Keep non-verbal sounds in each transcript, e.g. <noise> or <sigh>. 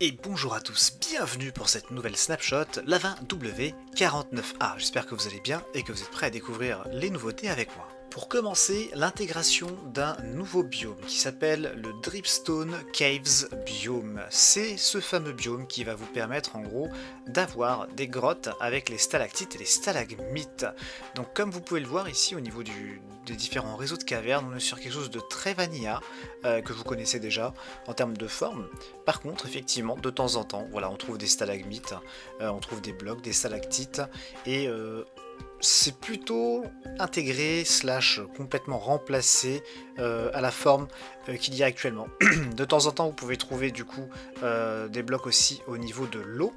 Et bonjour à tous, bienvenue pour cette nouvelle snapshot, la 20W49A. J'espère que vous allez bien et que vous êtes prêts à découvrir les nouveautés avec moi. Pour commencer, l'intégration d'un nouveau biome qui s'appelle le Dripstone Caves Biome. C'est ce fameux biome qui va vous permettre en gros d'avoir des grottes avec les stalactites et les stalagmites. Donc comme vous pouvez le voir ici au niveau des différents réseaux de cavernes, on est sur quelque chose de très vanilla euh, que vous connaissez déjà en termes de forme. Par contre, effectivement, de temps en temps, voilà, on trouve des stalagmites, euh, on trouve des blocs, des stalactites et euh, c'est plutôt intégré slash complètement remplacé euh, à la forme qu'il y a actuellement. <clears throat> de temps en temps, vous pouvez trouver du coup euh, des blocs aussi au niveau de l'eau,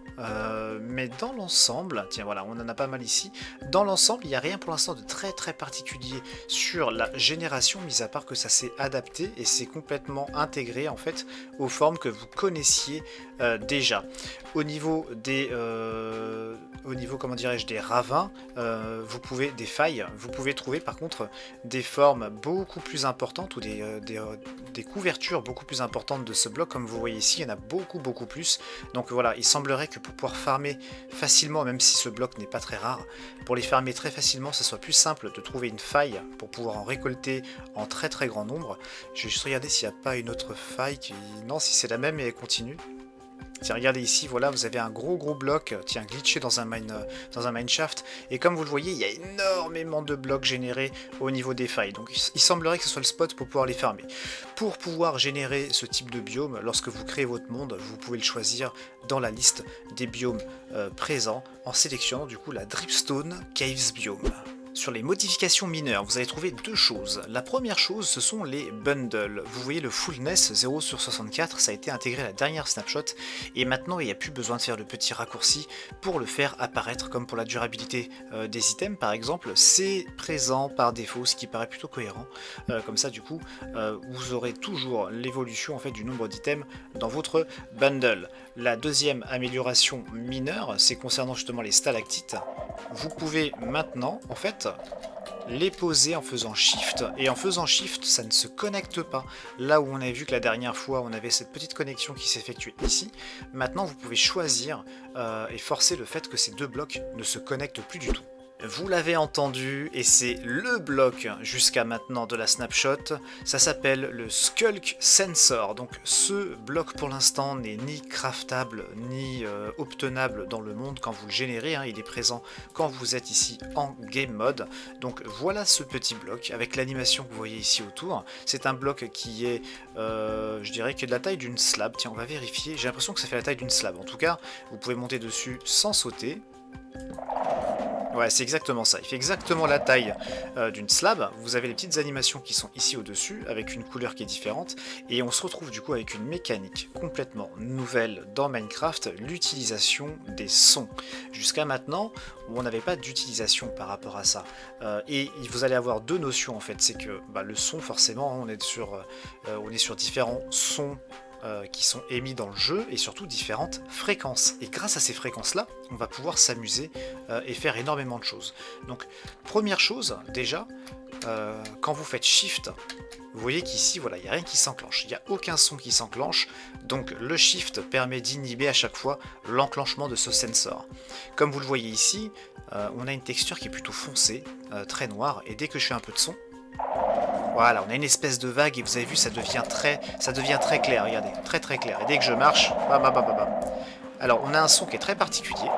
mais dans l'ensemble, tiens voilà, on en a pas mal ici. Dans l'ensemble, il n'y a rien pour l'instant de très très particulier sur la génération, mis à part que ça s'est adapté et c'est complètement intégré en fait aux formes que vous connaissiez déjà. Au niveau des, au niveau comment dirais-je, des ravins, vous pouvez des failles, vous pouvez trouver par contre des formes beaucoup plus importantes ou euh, euh, des, couvertures beaucoup plus importantes de ce bloc. Comme vous voyez ici, il y en a beaucoup, beaucoup plus. Donc voilà, il semblerait que pour pouvoir farmer facilement, même si ce bloc n'est pas très rare, pour les farmer très facilement, ce soit plus simple de trouver une faille pour pouvoir en récolter en très très grand nombre. Je vais juste regarder s'il n'y a pas une autre faille qui... Non, si c'est la même et elle continue. Tiens, regardez ici, voilà, vous avez un gros gros bloc, tiens, glitché dans un, mine, euh, dans un mineshaft. Et comme vous le voyez, il y a énormément de blocs générés au niveau des failles. Donc il semblerait que ce soit le spot pour pouvoir les farmer. Pour pouvoir générer ce type de biome, lorsque vous créez votre monde, vous pouvez le choisir dans la liste des biomes euh, présents en sélectionnant du coup la Dripstone Caves Biome. Sur les modifications mineures, vous allez trouver deux choses. La première chose, ce sont les bundles. Vous voyez le fullness 0 sur 64, ça a été intégré à la dernière snapshot, et maintenant il n'y a plus besoin de faire de petits raccourcis pour le faire apparaître, comme pour la durabilité euh, des items par exemple, c'est présent par défaut, ce qui paraît plutôt cohérent. Euh, comme ça du coup, euh, vous aurez toujours l'évolution en fait du nombre d'items dans votre bundle. La deuxième amélioration mineure, c'est concernant justement les stalactites. Vous pouvez maintenant, en fait, les poser en faisant Shift. Et en faisant Shift, ça ne se connecte pas. Là où on avait vu que la dernière fois, on avait cette petite connexion qui s'effectuait ici. Maintenant, vous pouvez choisir euh, et forcer le fait que ces deux blocs ne se connectent plus du tout. Vous l'avez entendu, et c'est le bloc jusqu'à maintenant de la snapshot, ça s'appelle le Skulk Sensor. Donc ce bloc pour l'instant n'est ni craftable ni euh, obtenable dans le monde quand vous le générez, hein. il est présent quand vous êtes ici en game mode. Donc voilà ce petit bloc avec l'animation que vous voyez ici autour. C'est un bloc qui est, euh, je dirais, qui est de la taille d'une slab. Tiens, on va vérifier. J'ai l'impression que ça fait la taille d'une slab. En tout cas, vous pouvez monter dessus sans sauter. Ouais, c'est exactement ça. Il fait exactement la taille euh, d'une slab. Vous avez les petites animations qui sont ici au-dessus, avec une couleur qui est différente. Et on se retrouve du coup avec une mécanique complètement nouvelle dans Minecraft, l'utilisation des sons. Jusqu'à maintenant, on n'avait pas d'utilisation par rapport à ça. Euh, et vous allez avoir deux notions en fait. C'est que bah, le son, forcément, sur, euh, on est sur différents sons euh, qui sont émis dans le jeu et surtout différentes fréquences. Et grâce à ces fréquences-là, on va pouvoir s'amuser euh, et faire énormément de choses. Donc, première chose, déjà, euh, quand vous faites Shift, vous voyez qu'ici, voilà, il n'y a rien qui s'enclenche. Il n'y a aucun son qui s'enclenche. Donc, le Shift permet d'inhiber à chaque fois l'enclenchement de ce sensor. Comme vous le voyez ici, on a une texture qui est plutôt foncée, très noire. Et dès que je fais un peu de son, voilà, on a une espèce de vague et vous avez vu, ça devient très, ça devient très clair, regardez, très très clair. Et dès que je marche, bam bam bam bam. Alors, on a un son qui est très particulier.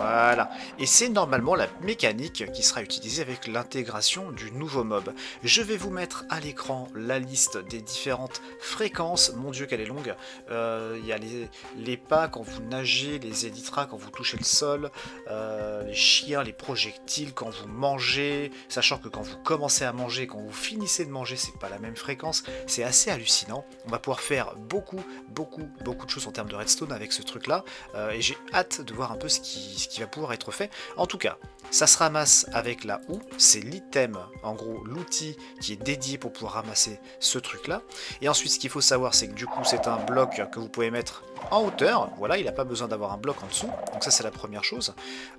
Voilà. Et c'est normalement la mécanique qui sera utilisée avec l'intégration du nouveau mob. Je vais vous mettre à l'écran la liste des différentes fréquences. Mon dieu qu'elle est longue. Euh, il y a les, pas quand vous nagez, les élytras quand vous touchez le sol, euh, les chiens, les projectiles quand vous mangez, sachant que quand vous commencez à manger, quand vous finissez de manger, c'est pas la même fréquence. C'est assez hallucinant. On va pouvoir faire beaucoup, beaucoup, beaucoup de choses en termes de redstone avec ce truc là. Euh, et j'ai hâte de voir un peu ce qui qui va pouvoir être fait. En tout cas, ça se ramasse avec la houe, c'est l'item, en gros l'outil qui est dédié pour pouvoir ramasser ce truc là. Et ensuite ce qu'il faut savoir c'est que du coup c'est un bloc que vous pouvez mettre en hauteur, voilà il n'a pas besoin d'avoir un bloc en dessous, donc ça c'est la première chose.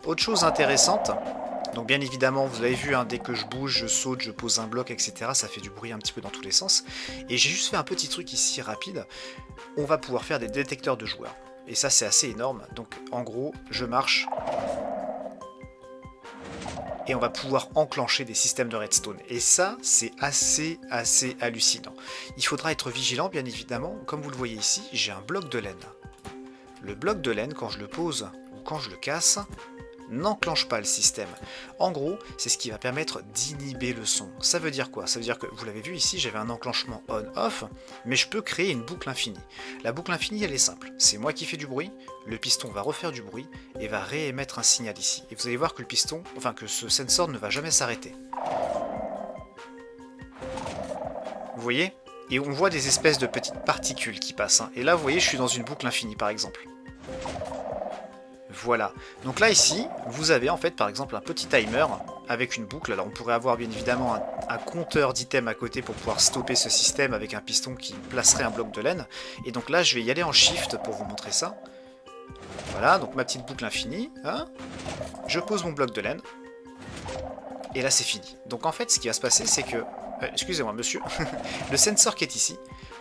Autre chose intéressante, Donc bien évidemment, vous avez vu, hein, dès que je bouge, je saute, je pose un bloc, etc., ça fait du bruit un petit peu dans tous les sens. Et j'ai juste fait un petit truc ici rapide. On va pouvoir faire des détecteurs de joueurs. Et ça, c'est assez énorme. Donc en gros, je marche, et on va pouvoir enclencher des systèmes de redstone. Et ça, c'est assez, assez hallucinant. Il faudra être vigilant, bien évidemment. Comme vous le voyez ici, j'ai un bloc de laine. Le bloc de laine, quand je le pose ou quand je le casse, n'enclenche pas le système. En gros, c'est ce qui va permettre d'inhiber le son. Ça veut dire quoi? Ça veut dire que, vous l'avez vu ici, j'avais un enclenchement on-off, mais je peux créer une boucle infinie. La boucle infinie, elle est simple. C'est moi qui fais du bruit, le piston va refaire du bruit et va réémettre un signal ici. Et vous allez voir que le piston, enfin que ce sensor ne va jamais s'arrêter. Vous voyez? Et on voit des espèces de petites particules qui passent. Hein. Et là, vous voyez, je suis dans une boucle infinie, par exemple. Voilà. Donc là, ici, vous avez en fait, par exemple, un petit timer avec une boucle. Alors, on pourrait avoir bien évidemment un, compteur d'items à côté pour pouvoir stopper ce système avec un piston qui placerait un bloc de laine. Et donc là, je vais y aller en shift pour vous montrer ça. Voilà, donc ma petite boucle infinie. Hein. je pose mon bloc de laine. Et là, c'est fini. Donc en fait, ce qui va se passer, c'est que... Euh, excusez-moi, monsieur. <laughs> le sensor qui est ici,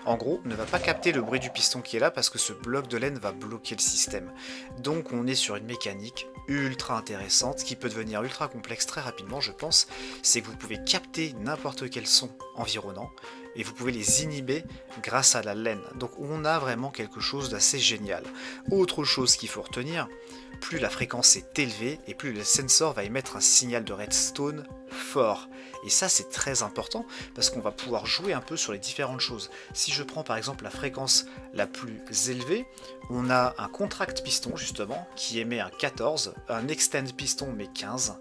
en gros, ne va pas capter le bruit du piston qui est là parce que ce bloc de laine va bloquer le système. Donc on est sur une mécanique ultra intéressante qui peut devenir ultra complexe très rapidement, je pense. C'est que vous pouvez capter n'importe quel son environnant et vous pouvez les inhiber grâce à la laine. Donc on a vraiment quelque chose d'assez génial. Autre chose qu'il faut retenir, plus la fréquence est élevée et plus le sensor va émettre un signal de redstone fort. Et ça c'est très important parce qu'on va pouvoir jouer un peu sur les différentes choses. Si je prends par exemple la fréquence la plus élevée, on a un contract piston justement qui émet un 14, un extend piston mais 15.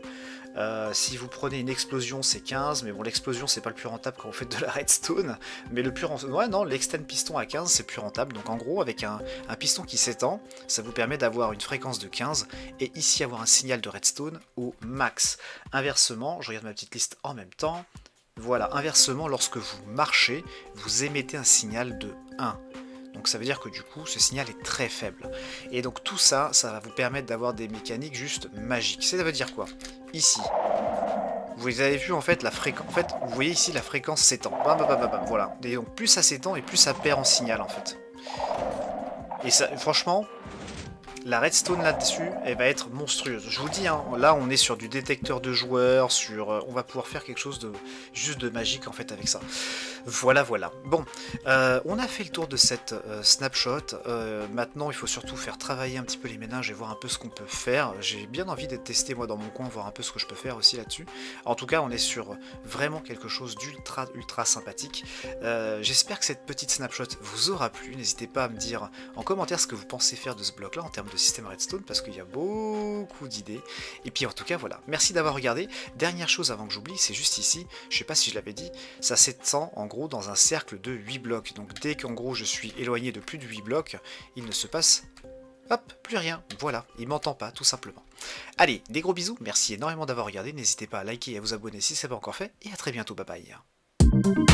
Euh, si vous prenez une explosion, c'est 15, mais bon, l'explosion, c'est pas le plus rentable quand vous faites de la redstone. Mais le plus rentable, ouais, non, l'extend piston à 15, c'est plus rentable. Donc en gros, avec un, un piston qui s'étend, ça vous permet d'avoir une fréquence de 15 et ici avoir un signal de redstone au max. Inversement, je regarde ma petite liste en même temps. Voilà, inversement, lorsque vous marchez, vous émettez un signal de 1. Donc ça veut dire que du coup, ce signal est très faible. Et donc tout ça, ça va vous permettre d'avoir des mécaniques juste magiques. Ça veut dire quoi? Ici, vous avez vu en fait la fréquence. En fait, vous voyez ici la fréquence s'étend. Voilà. Et donc plus ça s'étend et plus ça perd en signal en fait. Et ça, franchement, la redstone là-dessus, elle va être monstrueuse. Je vous dis, hein, là on est sur du détecteur de joueurs, sur, euh, on va pouvoir faire quelque chose de juste de magique en fait avec ça. Voilà, voilà. Bon, euh, on a fait le tour de cette euh, snapshot. maintenant, il faut surtout faire travailler un petit peu les ménages et voir un peu ce qu'on peut faire. J'ai bien envie d'être testé moi dans mon coin, voir un peu ce que je peux faire aussi là-dessus. En tout cas, on est sur vraiment quelque chose d'ultra, ultra sympathique. J'espère que cette petite snapshot vous aura plu. N'hésitez pas à me dire en commentaire ce que vous pensez faire de ce bloc-là en termes de système redstone parce qu'il y a beaucoup d'idées. Et puis en tout cas voilà, merci d'avoir regardé. Dernière chose avant que j'oublie, c'est juste ici, je sais pas si je l'avais dit, ça s'étend en gros dans un cercle de 8 blocs. Donc dès qu'en gros je suis éloigné de plus de 8 blocs, il ne se passe Hop, plus rien, voilà, il m'entend pas, tout simplement. Allez, des gros bisous, merci énormément d'avoir regardé, n'hésitez pas à liker et à vous abonner si ce n'est pas encore fait, et à très bientôt, bye bye.